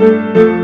Música